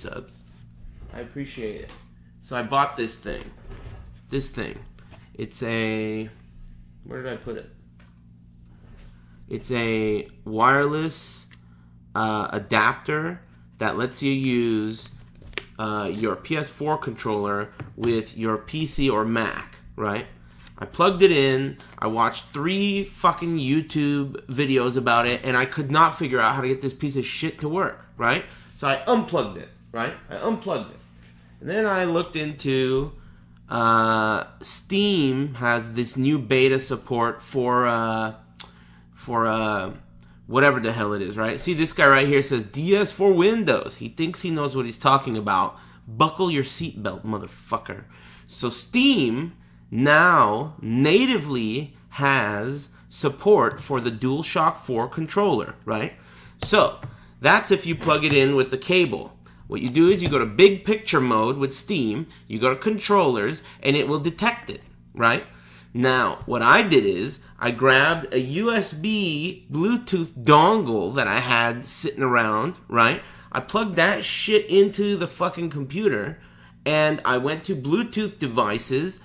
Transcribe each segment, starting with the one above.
subs. I appreciate it. So I bought this thing. This thing. It's a. Where did I put it? It's a wireless uh, adapter that lets you use uh, your PS4 controller with your PC or Mac, right? I plugged it in. I watched three fucking YouTube videos about it, and I could not figure out how to get this piece of shit to work, right? So I unplugged it, right? I unplugged it. And then I looked into uh, Steam has this new beta support for uh, for uh, whatever the hell it is, right? See, this guy right here says DS4Windows. He thinks he knows what he's talking about. Buckle your seatbelt, motherfucker. So Steam now natively has support for the DualShock 4 controller, right? So that's if you plug it in with the cable. What you do is you go to big picture mode with Steam, you go to controllers, and it will detect it, right? Now, what I did is I grabbed a USB Bluetooth dongle that I had sitting around, right? I plugged that shit into the fucking computer and I went to Bluetooth devices,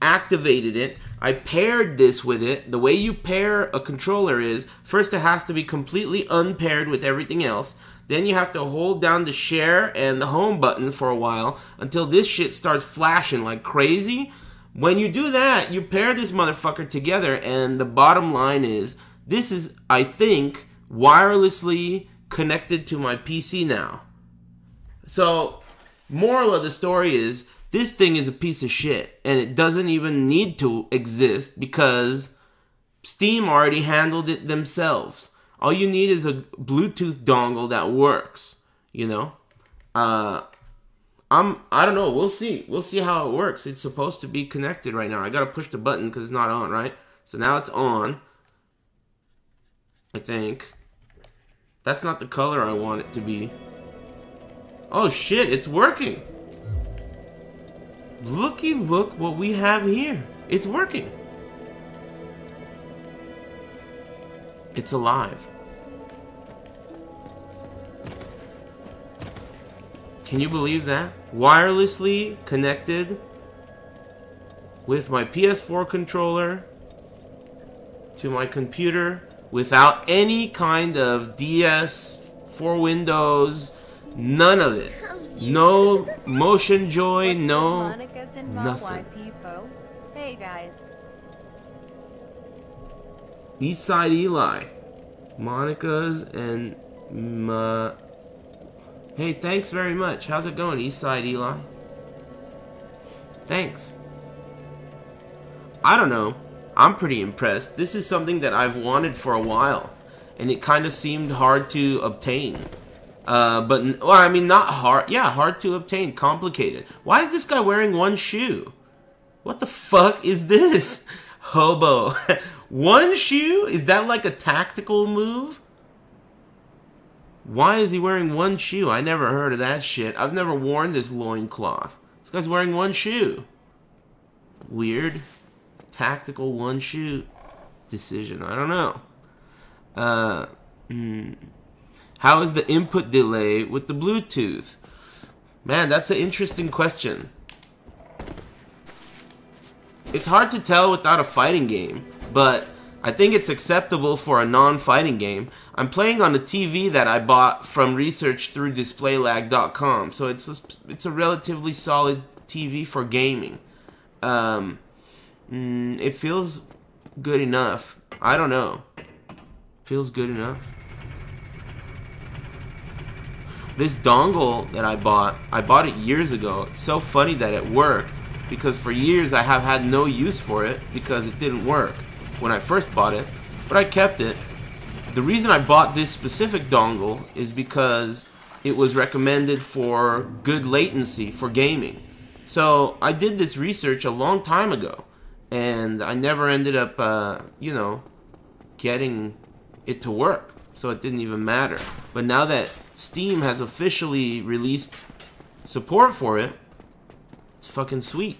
activated it. I paired this with it. The way you pair a controller is first it has to be completely unpaired with everything else. Then you have to hold down the share and the home button for a while until this shit starts flashing like crazy. When you do that, you pair this motherfucker together, and the bottom line is this is, I think, wirelessly connected to my PC now. So, moral of the story is this thing is a piece of shit, and it doesn't even need to exist because Steam already handled it themselves. All you need is a Bluetooth dongle that works, you know? Uh, I'm I don't know. We'll see. We'll see how it works. It's supposed to be connected right now. I gotta push the button because it's not on, right? So now it's on. I think. That's not the color I want it to be. Oh shit, it's working. Looky look what we have here. It's working. It's alive. Can you believe that? Wirelessly connected with my PS4 controller to my computer without any kind of DS for Windows, none of it. No MotionJoy, no nothing. Hey guys. Eastside Eli, Monica's and my Hey, thanks very much. How's it going, Eastside Eli? Thanks. I don't know. I'm pretty impressed. This is something that I've wanted for a while, and it kind of seemed hard to obtain. Uh, but, well, I mean, not hard. Yeah, hard to obtain. Complicated. Why is this guy wearing one shoe? What the fuck is this? Hobo. one shoe? Is that like a tactical move? Why is he wearing one shoe? I never heard of that shit. I've never worn this loincloth. This guy's wearing one shoe. Weird. Tactical one shoe decision. I don't know. Uh, hmm. How is the input delay with the Bluetooth? Man, that's an interesting question. It's hard to tell without a fighting game, but I think it's acceptable for a non-fighting game. I'm playing on a TV that I bought from research through DisplayLag.com, so it's a, it's a relatively solid TV for gaming. Um, mm, it feels good enough. I don't know. Feels good enough. This dongle that I bought, I bought it years ago. It's so funny that it worked because for years I have had no use for it because it didn't work when I first bought it, but I kept it. The reason I bought this specific dongle is because it was recommended for good latency for gaming. So I did this research a long time ago, and I never ended up, uh, you know, getting it to work. So it didn't even matter. But now that Steam has officially released support for it, it's fucking sweet.